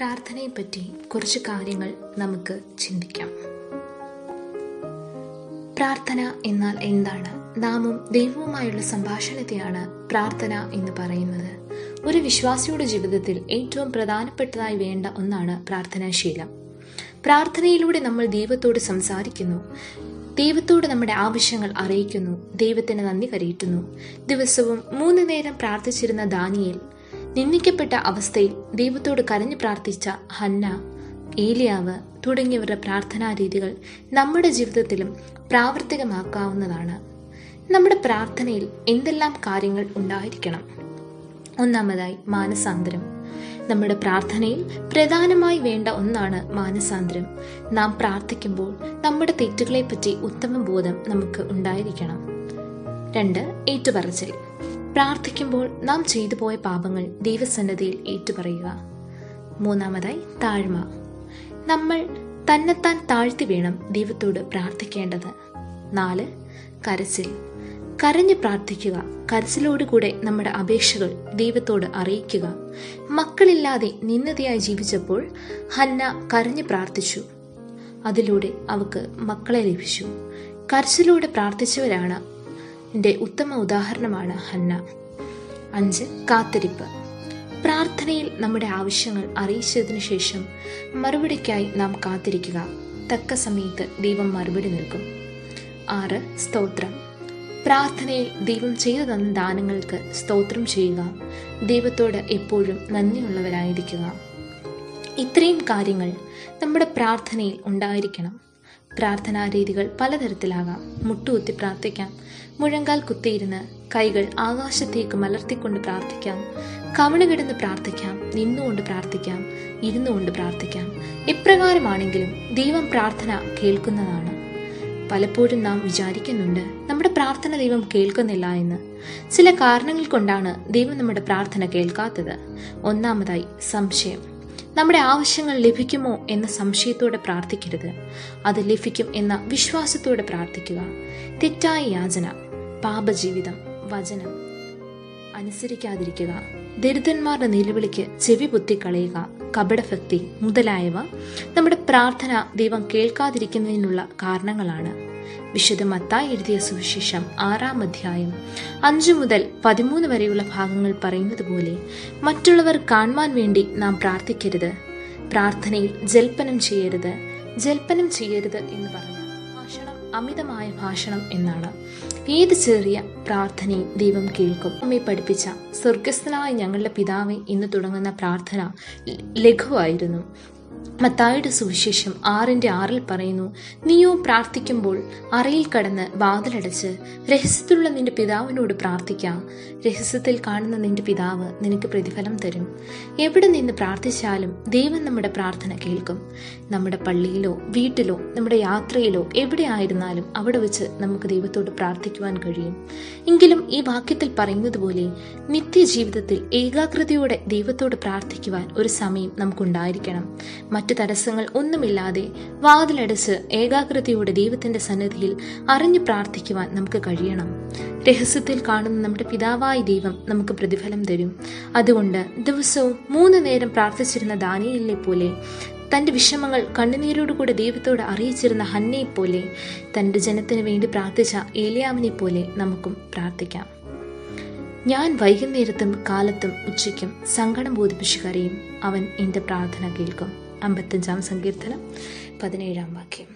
പ്രാർത്ഥനയെപ്പറ്റി കുറച്ച് കാര്യങ്ങൾ നമുക്ക് ചിന്തിക്കാം. പ്രാർത്ഥന എന്നാൽ എന്താണ്? നാമും ദൈവവുമായുള്ള സംഭാഷണത്തെയാണ് പ്രാർത്ഥന എന്ന് പറയുന്നത്. ഒരു വിശ്വാസിയുടെ ജീവിതത്തിൽ ഏറ്റവും പ്രധാനപ്പെട്ടതായി വേണ്ട ഒന്നാണ് പ്രാർത്ഥനാശീലം. പ്രാർത്ഥനയിലൂടെ നമ്മൾ ദൈവത്തോട് സംസാരിക്കുന്നു. ദൈവത്തോട് നമ്മുടെ ആവശ്യങ്ങൾ അറിയിക്കുന്നു. ദൈവത്തിന് നന്ദി കരയിട്ടുന്നു ദിവസവും മൂന്ന് നേരം പ്രാർത്ഥിച്ചിരുന്ന ദാനിയേൽ നിന്ദിക്കപ്പെട്ട അവസ്ഥയിൽ ദൈവത്തോട് കരഞ്ഞു പ്രാർത്ഥിച്ച ഹന്ന ഏലിയാവ് തുടങ്ങിയവരുടെ പ്രാർത്ഥനാ രീതികൾ നമ്മുടെ ജീവിതത്തിലും പ്രാവർത്തികമാക്കാവുന്നതാണ്. നമ്മുടെ പ്രാർത്ഥനയിൽ എന്തെല്ലാം കാര്യങ്ങൾ ഉണ്ടായിരിക്കണം? ഒന്നാമതായി മാനസാന്തരം. നമ്മുടെ പ്രാർത്ഥനയിൽ പ്രധാനമായി വേണ്ട ഒന്നാണ് മാനസാന്തരം. നാം പ്രാർത്ഥിക്കുമ്പോൾ നമ്മുടെ തെറ്റുകളെപ്പറ്റി ഉത്തമ ബോധം നമുക്ക് ഉണ്ടായിരിക്കണം. രണ്ട് ഏറ്റുപറച്ചിൽ. പ്രാർത്ഥിക്കുമ്പോൾ നാം ചെയ്തു പോയ പാപങ്ങൾ ദൈവസന്നദ്ധിയിൽ ഏറ്റുപറയുക. മൂന്നാമതായി താഴ്മ. നമ്മൾ തന്നെത്താൻ താഴ്ത്തി വേണം ദൈവത്തോട് പ്രാർത്ഥിക്കേണ്ടത്. നാല് കരച്ചിൽ. കരഞ്ഞു പ്രാർത്ഥിക്കുക. കരച്ചിലോടുകൂടെ നമ്മുടെ അപേക്ഷകൾ ദൈവത്തോട് അറിയിക്കുക. മക്കളില്ലാതെ നിന്നതയായി ജീവിച്ചപ്പോൾ ഹന്ന കരഞ്ഞു പ്രാർത്ഥിച്ചു. അതിലൂടെ അവക്ക് മക്കളെ ലഭിച്ചു. കരച്ചിലൂടെ പ്രാർത്ഥിച്ചവരാണ് എന്റെ ഉത്തമ ഉദാഹരണമാണ് ഹന്ന. അഞ്ച് കാത്തിരിപ്പ്. പ്രാർത്ഥനയിൽ നമ്മുടെ ആവശ്യങ്ങൾ അറിയിച്ചതിനു ശേഷം മറുപടിക്കായി നാം കാത്തിരിക്കുക. തക്ക സമയത്ത് ദൈവം മറുപടി നൽകും. ആറ് സ്തോത്രം. പ്രാർത്ഥനയിൽ ദൈവം ചെയ്തു തന്ന ദാനങ്ങൾക്ക് സ്തോത്രം ചെയ്യുക. ദൈവത്തോട് എപ്പോഴും നന്ദിയുള്ളവരായിരിക്കുക. ഇത്രയും കാര്യങ്ങൾ നമ്മുടെ പ്രാർത്ഥനയിൽ ഉണ്ടായിരിക്കണം. പ്രാർത്ഥനാ രീതികൾ പലതരത്തിലാകാം. മുട്ടുകുത്തി പ്രാർത്ഥിക്കാം. മുഴങ്കാൽ കുത്തിയിരുന്ന് കൈകൾ ആകാശത്തേക്ക് മലർത്തിക്കൊണ്ട് പ്രാർത്ഥിക്കാം. കവണ കിടന്ന് പ്രാർത്ഥിക്കാം. നിന്നുകൊണ്ട് പ്രാർത്ഥിക്കാം. ഇരുന്നുകൊണ്ട് പ്രാർത്ഥിക്കാം. എപ്രകാരമാണെങ്കിലും ദൈവം പ്രാർത്ഥന കേൾക്കുന്നതാണ്. പലപ്പോഴും നാം വിചാരിക്കുന്നുണ്ട് നമ്മുടെ പ്രാർത്ഥന ദൈവം കേൾക്കുന്നില്ല എന്ന്. ചില കാരണങ്ങൾ കൊണ്ടാണ് ദൈവം നമ്മുടെ പ്രാർത്ഥന കേൾക്കാത്തത്. ഒന്നാമതായി സംശയം. നമ്മുടെ ആവശ്യങ്ങൾ ലഭിക്കുമോ എന്ന സംശയത്തോടെ പ്രാർത്ഥിക്കരുത്. അത് ലഭിക്കും എന്ന വിശ്വാസത്തോടെ പ്രാർത്ഥിക്കുക. തെറ്റായ യാചന. പാപജീവിതം വചനം. അനുസരിക്കാതിരിക്കുക. ദരിദ്രന്മാരുടെ നിലവിളിക്ക് ചെവി പൊത്തിക്കളയുക കപടഭക്തി മുതലായവ നമ്മുടെ പ്രാർത്ഥന ദൈവം കേൾക്കാതിരിക്കുന്നതിനുള്ള കാരണങ്ങളാണ്. വിശുദ്ധ മത്തായി എഴുതിയ സുവിശേഷം ആറാം അധ്യായം അഞ്ചു മുതൽ പതിമൂന്ന് വരെയുള്ള ഭാഗങ്ങൾ പറയുന്നത് പോലെ മറ്റുള്ളവർ കാണുവാൻ വേണ്ടി നാം പ്രാർത്ഥിക്കരുത്. പ്രാർത്ഥനയിൽ ജൽപ്പനം ചെയ്യരുത്. ജൽപ്പനം ചെയ്യരുത് എന്ന് പറഞ്ഞു ഭാഷണം അമിതമായ ഭാഷണം എന്നാണ്. ഏത് ചെറിയ പ്രാർത്ഥനയും ദൈവം കേൾക്കും? നമ്മെ പഠിപ്പിച്ച സ്വർഗസ്ഥനായ ഞങ്ങളുടെ പിതാവെ ഇന്ന് തുടങ്ങുന്ന പ്രാർത്ഥന ലഘുവായിരുന്നു. മത്തായുടെ സുവിശേഷം ആറിന്റെ ആറിൽ പറയുന്നു നീയോ പ്രാർത്ഥിക്കുമ്പോൾ അറയിൽ കടന്ന് വാതിലടച്ച് രഹസ്യത്തിലുള്ള നിന്റെ പിതാവിനോട് പ്രാർത്ഥിക്കാം. രഹസ്യത്തിൽ കാണുന്ന നിന്റെ പിതാവ് നിനക്ക് പ്രതിഫലം തരും. എവിടെ നിന്ന് പ്രാർത്ഥിച്ചാലും ദൈവം നമ്മുടെ പ്രാർത്ഥന കേൾക്കും. നമ്മുടെ പള്ളിയിലോ വീട്ടിലോ നമ്മുടെ യാത്രയിലോ എവിടെ ആയിരുന്നാലും അവിടെ വെച്ച് നമുക്ക് ദൈവത്തോട് പ്രാർത്ഥിക്കുവാൻ കഴിയും. എങ്കിലും ഈ വാക്യത്തിൽ പറയുന്നത് പോലെ നിത്യജീവിതത്തിൽ ഏകാഗ്രതയോടെ ദൈവത്തോട് പ്രാർത്ഥിക്കുവാൻ ഒരു സമയം നമുക്കുണ്ടായിരിക്കണം. മറ്റു തടസ്സങ്ങൾ ഒന്നുമില്ലാതെ വാതിലടച്ച് ഏകാഗ്രതയോടെ ദൈവത്തിന്റെ സന്നിധിയിൽ അറിഞ്ഞു പ്രാർത്ഥിക്കുവാൻ നമുക്ക് കഴിയണം. രഹസ്യത്തിൽ കാണുന്ന നമ്മുടെ പിതാവായ ദൈവം നമുക്ക് പ്രതിഫലം തരും. അതുകൊണ്ട് ദിവസവും മൂന്ന് നേരം പ്രാർത്ഥിച്ചിരുന്ന ദാനിയലിനെ പോലെ തന്റെ വിഷമങ്ങൾ കണ്ണുനീരോടുകൂടെ ദൈവത്തോട് അറിയിച്ചിരുന്ന ഹന്നയെ പോലെ തന്റെ ജനത്തിന് വേണ്ടി പ്രാർത്ഥിച്ച ഏലിയാമിനെ പോലെ നമുക്കും പ്രാർത്ഥിക്കാം. ഞാൻ വൈകുന്നേരത്തും കാലത്തും ഉച്ചയ്ക്കും സങ്കടം ബോധിപ്പിച്ചു കരയും. അവൻ എന്റെ പ്രാർത്ഥന കേൾക്കും. അമ്പത്തഞ്ചാം സങ്കീർത്തനം പതിനേഴാം വാക്യം.